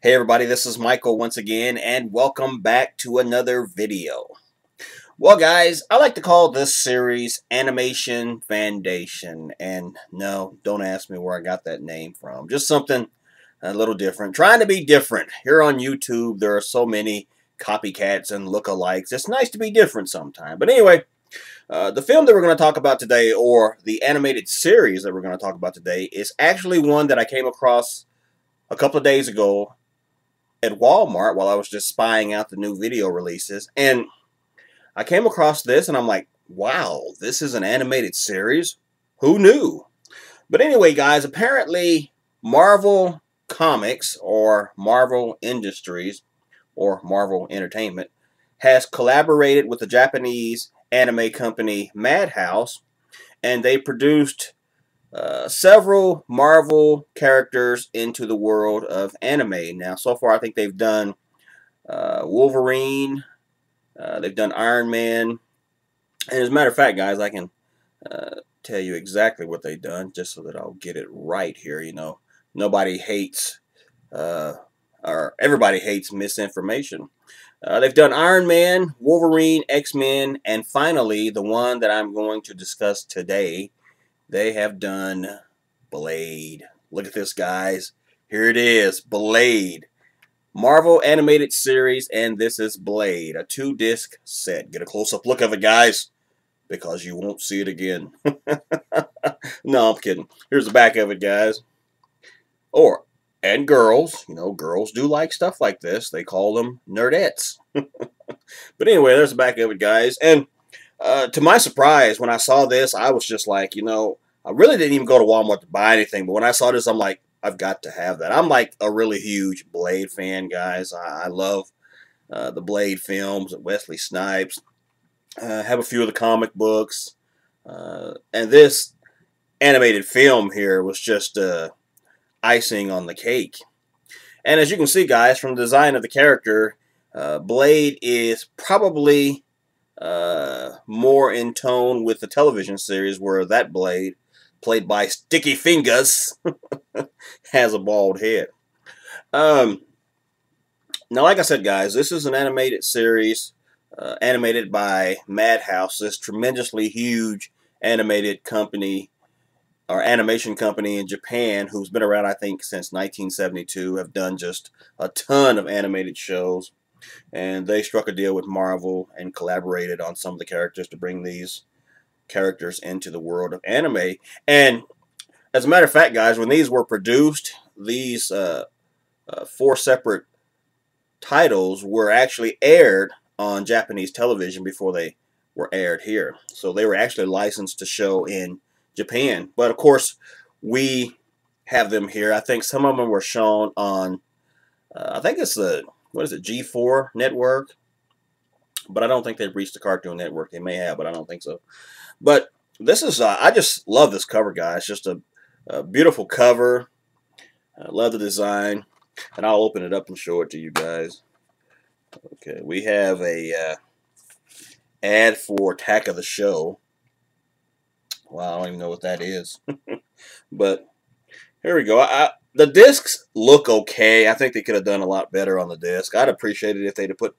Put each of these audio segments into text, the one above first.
Hey everybody, this is Michael once again, and welcome back to another video. Well guys, I like to call this series Animation Fandation, and no, don't ask me where I got that name from. Just something a little different. Trying to be different. Here on YouTube, there are so many copycats and lookalikes. It's nice to be different sometime. But anyway, uh, the film that we're going to talk about today, or the animated series that we're going to talk about today, is actually one that I came across a couple of days ago at Walmart while I was just spying out the new video releases. And I came across this and I'm like, wow, this is an animated series? Who knew? But anyway, guys, apparently Marvel Comics or Marvel Industries or Marvel Entertainment has collaborated with the Japanese anime company Madhouse and they produced uh, several Marvel characters into the world of anime. Now, so far, I think they've done uh, Wolverine, uh, they've done Iron Man, and as a matter of fact, guys, I can uh, tell you exactly what they've done just so that I'll get it right here. You know, nobody hates, uh, or everybody hates misinformation. Uh, they've done Iron Man, Wolverine, X-Men, and finally, the one that I'm going to discuss today, they have done Blade. Look at this, guys. Here it is, Blade. Marvel Animated Series, and this is Blade, a two-disc set. Get a close-up look of it, guys, because you won't see it again. no, I'm kidding. Here's the back of it, guys. Or, and girls, you know, girls do like stuff like this. They call them nerdettes. but anyway, there's the back of it, guys. And uh, to my surprise, when I saw this, I was just like, you know, I really didn't even go to Walmart to buy anything. But when I saw this, I'm like, I've got to have that. I'm like a really huge Blade fan, guys. I, I love uh, the Blade films, Wesley Snipes. Uh, have a few of the comic books. Uh, and this animated film here was just uh, icing on the cake. And as you can see, guys, from the design of the character, uh, Blade is probably uh, more in tone with the television series where that Blade, played by Sticky Fingaz, has a bald head. Um, now, like I said, guys, this is an animated series uh, animated by Madhouse, this tremendously huge animated company or animation company in Japan who's been around, I think, since 1972, have done just a ton of animated shows and they struck a deal with Marvel and collaborated on some of the characters to bring these characters into the world of anime. And as a matter of fact, guys, when these were produced, these uh, uh, four separate titles were actually aired on Japanese television before they were aired here. So they were actually licensed to show in Japan. But of course, we have them here. I think some of them were shown on, uh, I think it's the what is it, G4 network. But I don't think they've reached the Cartoon Network. They may have, but I don't think so. But this is, uh, I just love this cover, guys. Just a, a beautiful cover. I love the design. And I'll open it up and show it to you guys. Okay, we have a uh, ad for Attack of the Show. Wow, I don't even know what that is. but here we go. I, the discs look okay. I think they could have done a lot better on the disc. I'd appreciate it if they'd have put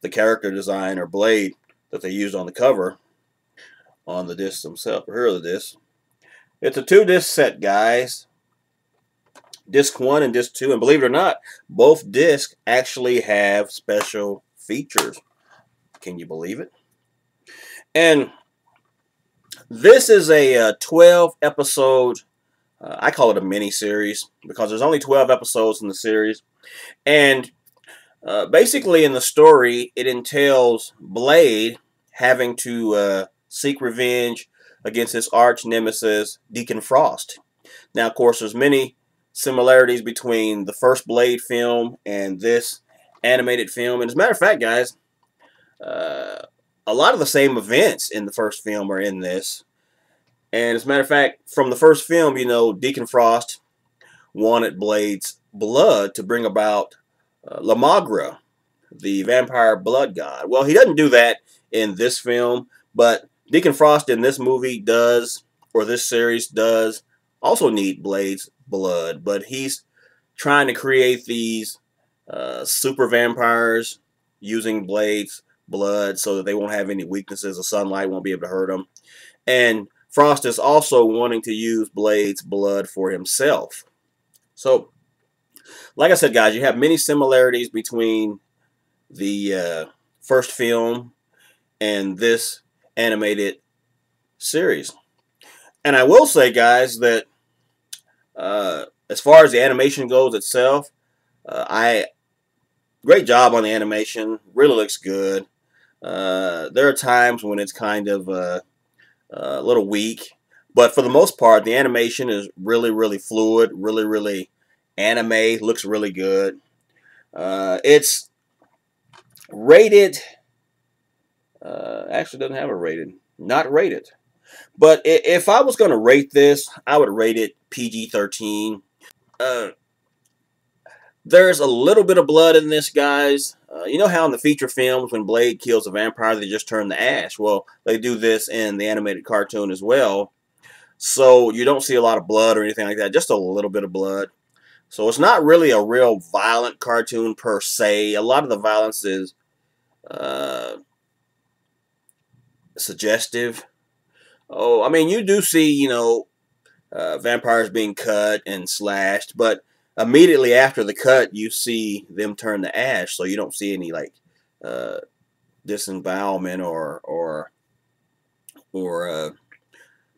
the character design or blade that they used on the cover on the discs themselves. Here are the discs. It's a two-disc set, guys. Disc 1 and Disc 2. And believe it or not, both discs actually have special features. Can you believe it? And this is a 12-episode uh, uh, I call it a mini series because there's only 12 episodes in the series. And uh, basically, in the story, it entails Blade having to uh, seek revenge against his arch nemesis, Deacon Frost. Now, of course, there's many similarities between the first Blade film and this animated film. And as a matter of fact, guys, uh, a lot of the same events in the first film are in this. And as a matter of fact, from the first film, you know, Deacon Frost wanted Blade's blood to bring about uh, La Magra, the vampire blood god. Well, he doesn't do that in this film, but Deacon Frost in this movie does, or this series does, also need Blade's blood, but he's trying to create these uh, super vampires using Blade's blood so that they won't have any weaknesses. The sunlight won't be able to hurt them. And Frost is also wanting to use Blade's blood for himself. So, like I said, guys, you have many similarities between the uh, first film and this animated series. And I will say, guys, that uh, as far as the animation goes itself, uh, I great job on the animation. Really looks good. Uh, there are times when it's kind of uh, a little weak, but for the most part, the animation is really, really fluid. Really, really anime. Looks really good. Uh, it's rated. Uh, actually, doesn't have a rated. Not rated. But if I was going to rate this, I would rate it PG-13. Uh, there's a little bit of blood in this, guys. Uh, you know how in the feature films, when Blade kills a vampire, they just turn to ash? Well, they do this in the animated cartoon as well. So you don't see a lot of blood or anything like that, just a little bit of blood. So it's not really a real violent cartoon per se. A lot of the violence is uh, suggestive. Oh, I mean, you do see, you know, uh, vampires being cut and slashed, but immediately after the cut, you see them turn to ash, so you don't see any like uh, disembowelment or or or uh,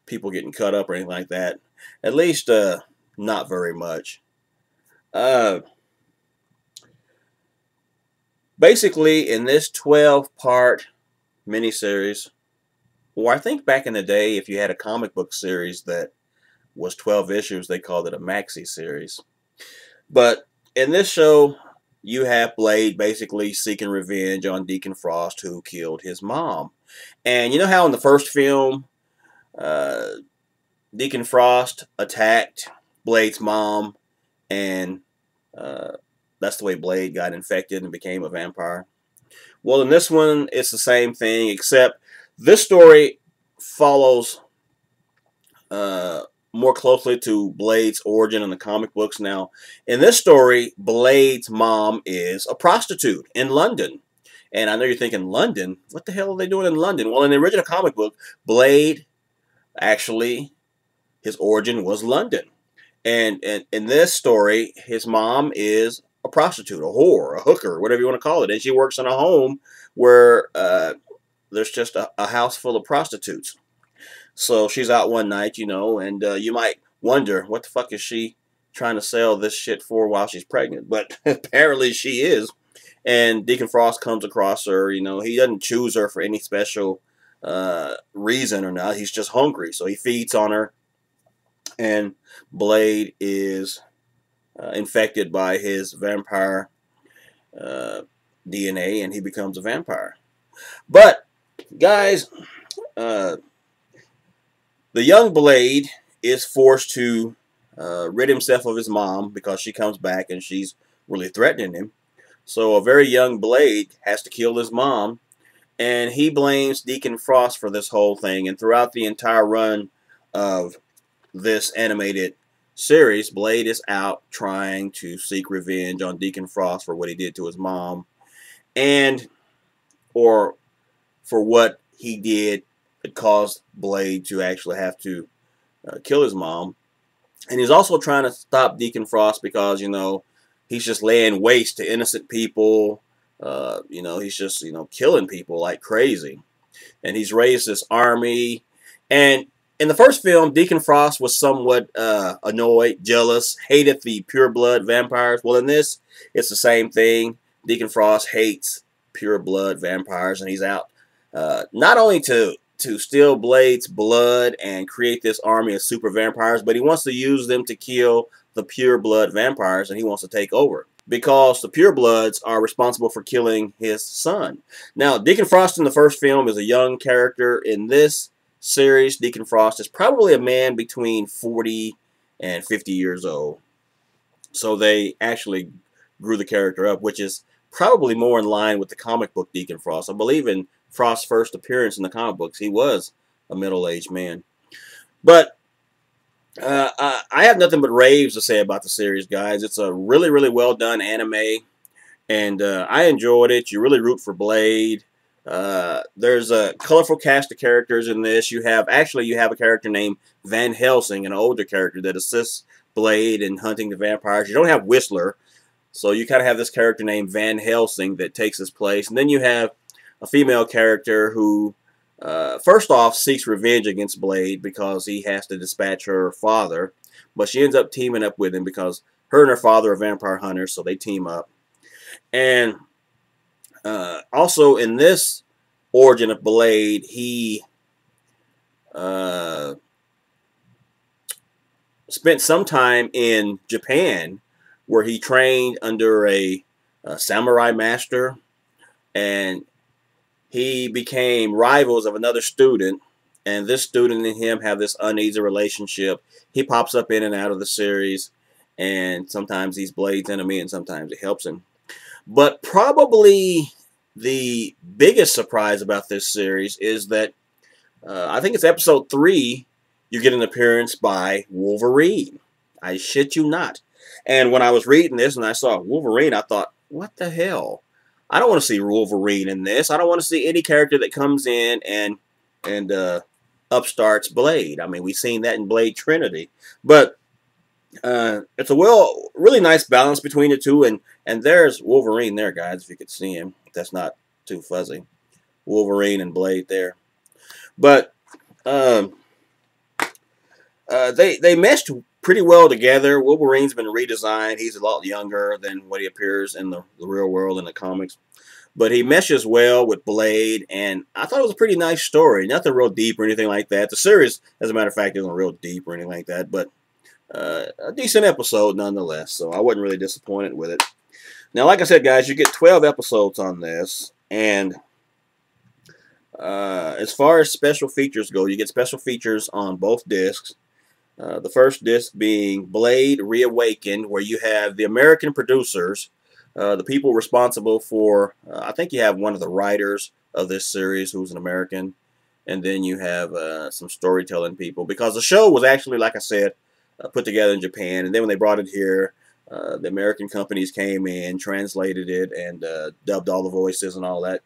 people getting cut up or anything like that. At least, uh, not very much. Uh, basically, in this 12-part miniseries, or I think back in the day, if you had a comic book series that was 12 issues, they called it a maxi series. But in this show, you have Blade basically seeking revenge on Deacon Frost, who killed his mom. And you know how in the first film, uh, Deacon Frost attacked Blade's mom, and uh, that's the way Blade got infected and became a vampire. Well, in this one, it's the same thing, except this story follows uh, more closely to Blade's origin in the comic books. Now, in this story, Blade's mom is a prostitute in London. And I know you're thinking, London? What the hell are they doing in London? Well, in the original comic book, Blade, actually, his origin was London. And, and in this story, his mom is a prostitute, a whore, a hooker, whatever you want to call it. And she works in a home where uh, there's just a, a house full of prostitutes. So she's out one night, you know, and uh, you might wonder what the fuck is she trying to sell this shit for while she's pregnant? But apparently she is. And Deacon Frost comes across her, you know, he doesn't choose her for any special uh, reason or not. He's just hungry, so he feeds on her. And Blade is uh, infected by his vampire uh, DNA, and he becomes a vampire. But, guys, uh, the young Blade is forced to uh, rid himself of his mom because she comes back and she's really threatening him. So a very young Blade has to kill his mom, and he blames Deacon Frost for this whole thing. And throughout the entire run of this animated series, Blade is out trying to seek revenge on Deacon Frost for what he did to his mom, and or for what he did it caused Blade to actually have to uh, kill his mom. And he's also trying to stop Deacon Frost because, you know, he's just laying waste to innocent people. Uh, you know, he's just, you know, killing people like crazy. And he's raised this army. And in the first film, Deacon Frost was somewhat uh, annoyed, jealous, hated the pure blood vampires. Well, in this, it's the same thing. Deacon Frost hates pure blood vampires, and he's out uh, not only to to steal Blade's blood and create this army of super vampires, but he wants to use them to kill the pure blood vampires and he wants to take over because the pure bloods are responsible for killing his son. Now, Deacon Frost in the first film is a young character. In this series, Deacon Frost is probably a man between 40 and 50 years old. So they actually grew the character up, which is probably more in line with the comic book Deacon Frost. I believe in Frost's first appearance in the comic books. He was a middle-aged man. But uh, I have nothing but raves to say about the series, guys. It's a really, really well done anime. and uh, I enjoyed it. You really root for Blade. Uh, there's a colorful cast of characters in this. You have actually you have a character named Van Helsing, an older character that assists Blade in hunting the vampires. You don't have Whistler, so you kind of have this character named Van Helsing that takes his place, and then you have a female character who, uh, first off, seeks revenge against Blade because he has to dispatch her father, but she ends up teaming up with him because her and her father are vampire hunters, so they team up. And uh, also in this origin of Blade, he uh, spent some time in Japan where he trained under a, a samurai master and he became rivals of another student and this student and him have this uneasy relationship. He pops up in and out of the series and sometimes he's Blade's enemy and sometimes he helps him. But probably the biggest surprise about this series is that uh, I think it's episode three. You get an appearance by Wolverine. I shit you not. And when I was reading this and I saw Wolverine, I thought, what the hell? I don't want to see Wolverine in this. I don't want to see any character that comes in and and uh, upstarts Blade. I mean, we've seen that in Blade Trinity, but uh, it's a well, really nice balance between the two. And and there's Wolverine there, guys. If you could see him, that's not too fuzzy. Wolverine and Blade there, but um, uh, they they meshed pretty well together. Wolverine's been redesigned. He's a lot younger than what he appears in the, the real world in the comics. But he meshes well with Blade, and I thought it was a pretty nice story. Nothing real deep or anything like that. The series, as a matter of fact, isn't real deep or anything like that, but uh, a decent episode nonetheless. So I wasn't really disappointed with it. Now, like I said, guys, you get 12 episodes on this, and uh, as far as special features go, you get special features on both discs. Uh, the first disc being Blade Reawakened, where you have the American producers, uh, the people responsible for, uh, I think you have one of the writers of this series who's an American, and then you have uh, some storytelling people, because the show was actually, like I said, uh, put together in Japan, and then when they brought it here, the American companies came in, translated it, and dubbed all the voices and all that.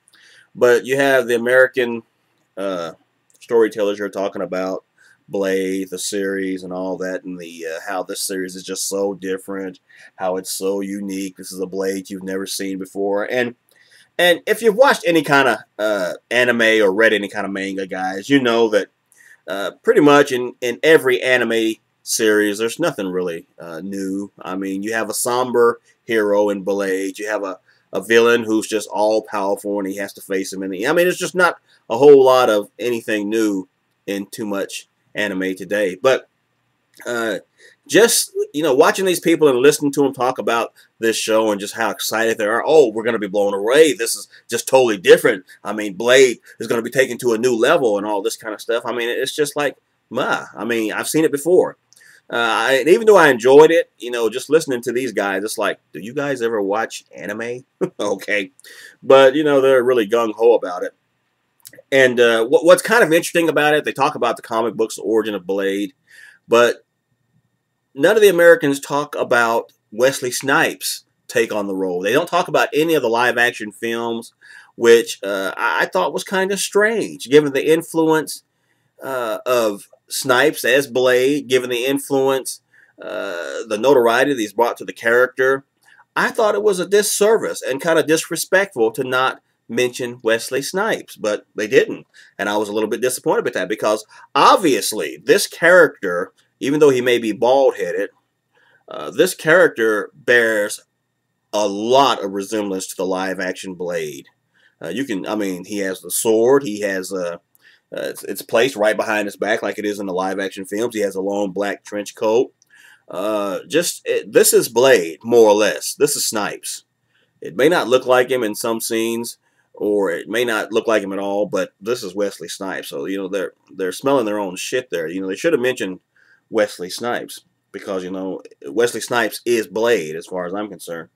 But you have the American storytellers you're talking about, Blade, the series, and all that, and the uh, how this series is just so different, how it's so unique. This is a Blade you've never seen before, and and if you've watched any kind of uh, anime or read any kind of manga, guys, you know that uh, pretty much in in every anime series, there's nothing really uh, new. I mean, you have a somber hero in Blade, you have a a villain who's just all powerful and he has to face him the I mean it's just not a whole lot of anything new in too much anime today. But uh, just you know, watching these people and listening to them talk about this show and just how excited they are. Oh, we're going to be blown away. This is just totally different. I mean, Blade is going to be taken to a new level and all this kind of stuff. I mean, it's just like, ma. I mean, I've seen it before. Uh, I, even though I enjoyed it, you know, just listening to these guys, it's like, do you guys ever watch anime? okay, but you know, they're really gung ho about it. And uh, what, what's kind of interesting about it, they talk about the comic books, the origin of Blade, but none of the Americans talk about Wesley Snipes' take on the role. They don't talk about any of the live action films, which uh, I, thought was kind of strange, given the influence uh, of Snipes as Blade, given the influence, uh, the notoriety that he's brought to the character. I thought it was a disservice and kind of disrespectful to not mention Wesley Snipes, but they didn't. And I was a little bit disappointed with that because obviously this character, even though he may be bald headed, uh, this character bears a lot of resemblance to the live action Blade. Uh, you can, I mean, he has the sword, he has a. Uh, it's, it's, placed right behind his back like it is in the live action films. He has a long black trench coat. Uh, just it, this is Blade, more or less. This is Snipes. It may not look like him in some scenes, or it may not look like him at all, but this is Wesley Snipes. So, you know, they're they're smelling their own shit there. You know, they should have mentioned Wesley Snipes because, you know, Wesley Snipes is Blade as far as I'm concerned.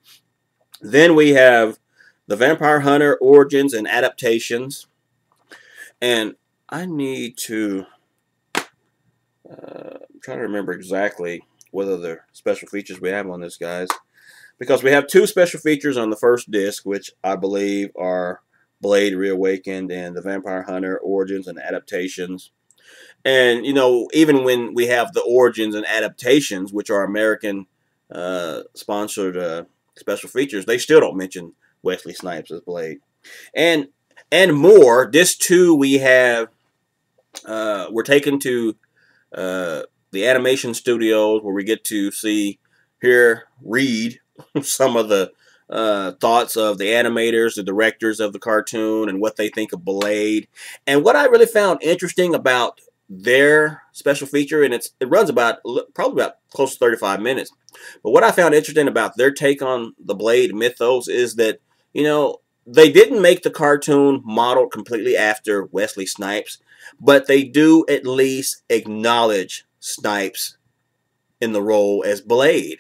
Then we have the Vampire Hunter origins and adaptations. And I need to uh, try to remember exactly what other special features we have on this, guys. because we have two special features on the first disc, which I believe are Blade Reawakened and the Vampire Hunter Origins and Adaptations. And, you know, even when we have the Origins and Adaptations, which are American uh, sponsored uh, special features, they still don't mention Wesley Snipes as Blade. And and more. This too we have uh, we're taken to uh, the animation studios where we get to see, hear, read some of the uh, thoughts of the animators, the directors of the cartoon, and what they think of Blade. And what I really found interesting about their special feature, and it's it runs about probably about close to 35 minutes. But what I found interesting about their take on the Blade mythos is that you know they didn't make the cartoon modeled completely after Wesley Snipes, but they do at least acknowledge Snipes in the role as Blade.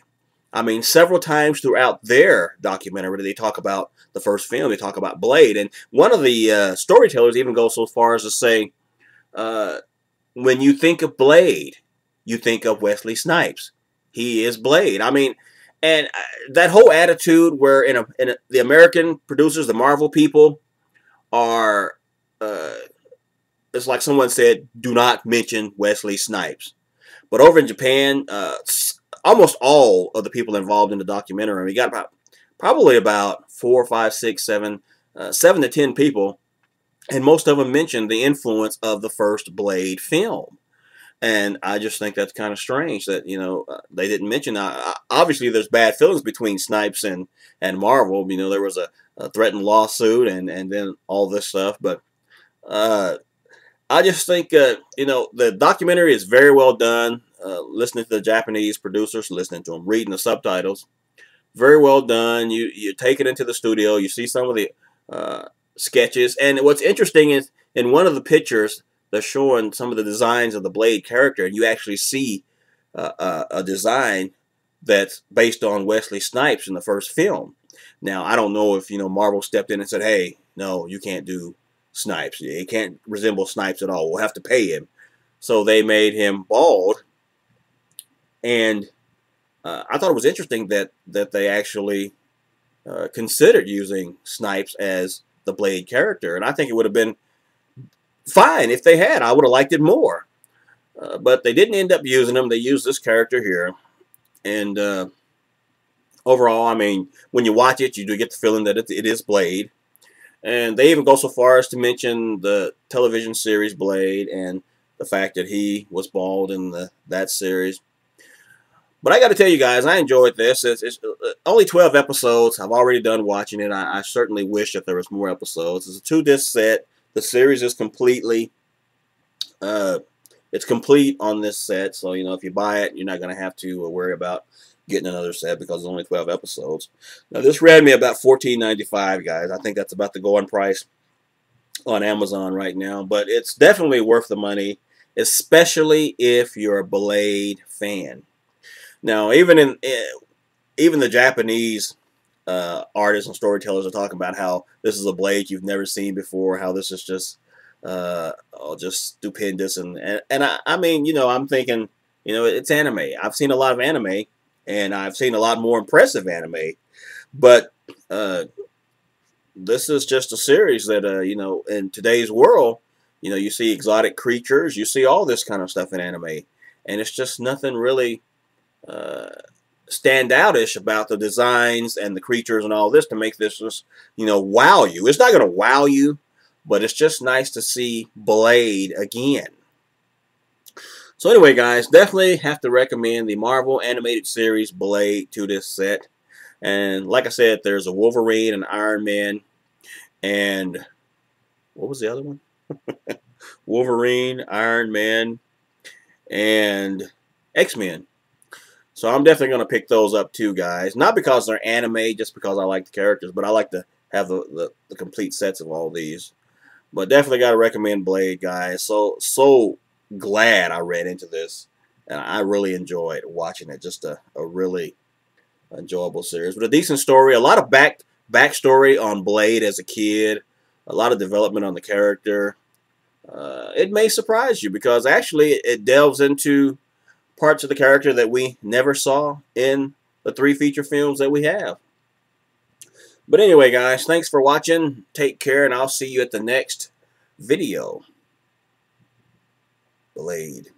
I mean, several times throughout their documentary, they talk about the first film, they talk about Blade. And one of the uh, storytellers even goes so far as to say, uh, when you think of Blade, you think of Wesley Snipes. He is Blade. I mean, and uh, that whole attitude where in, a, in a, the American producers, the Marvel people, are, uh, it's like someone said, do not mention Wesley Snipes. But over in Japan, uh, almost all of the people involved in the documentary, we got about probably about four, five, six, seven, uh, seven to ten people, and most of them mentioned the influence of the first Blade film. And I just think that's kind of strange that you know uh, they didn't mention. Uh, obviously, there's bad feelings between Snipes and and Marvel. You know, there was a, a threatened lawsuit and and then all this stuff. But uh, I just think uh, you know the documentary is very well done. Uh, listening to the Japanese producers, listening to them, reading the subtitles, very well done. You you take it into the studio. You see some of the uh, sketches, and what's interesting is in one of the pictures they're showing some of the designs of the Blade character, and you actually see uh, uh, a design that's based on Wesley Snipes in the first film. Now, I don't know if you know Marvel stepped in and said, "Hey, no, you can't do Snipes. It can't resemble Snipes at all. We'll have to pay him." So they made him bald, and uh, I thought it was interesting that that they actually uh, considered using Snipes as the Blade character, and I think it would have been fine if they had. I would have liked it more. Uh, but they didn't end up using them. They used this character here. And uh, overall, I mean, when you watch it, you do get the feeling that it, it is Blade. And they even go so far as to mention the television series Blade and the fact that he was bald in the that series. But I got to tell you guys, I enjoyed this. It's, it's, uh, only 12 episodes. I've already done watching it. I, I certainly wish that there was more episodes. It's a two-disc set. The series is completely, uh, it's complete on this set. So, you know, if you buy it, you're not going to have to uh, worry about getting another set because it's only 12 episodes. Now, this ran me about $14.95, guys. I think that's about the going price on Amazon right now. But it's definitely worth the money, especially if you're a Blade fan. Now, even in eh, even the Japanese uh, artists and storytellers are talking about how this is a Blade you've never seen before, how this is just uh, oh, just stupendous, and and, and I, I mean, you know, I'm thinking, you know, it's anime. I've seen a lot of anime, and I've seen a lot more impressive anime, but uh, this is just a series that, uh, you know, in today's world, you know, you see exotic creatures, you see all this kind of stuff in anime, and it's just nothing really. Uh, stand outish about the designs and the creatures and all this to make this just, you know, wow you. It's not going to wow you, but it's just nice to see Blade again. So anyway, guys, definitely have to recommend the Marvel animated series Blade to this set. And like I said, there's a Wolverine and Iron Man and what was the other one? Wolverine, Iron Man, and X-Men. So I'm definitely going to pick those up too, guys. Not because they're anime, just because I like the characters, but I like to have the, the, the complete sets of all these. But definitely got to recommend Blade, guys. So, so glad I read into this. And I really enjoyed watching it. Just a, a really enjoyable series. But a decent story. A lot of back backstory on Blade as a kid. A lot of development on the character. Uh, it may surprise you because actually it delves into parts of the character that we never saw in the three feature films that we have. But anyway, guys, thanks for watching. Take care, and I'll see you at the next video. Blade.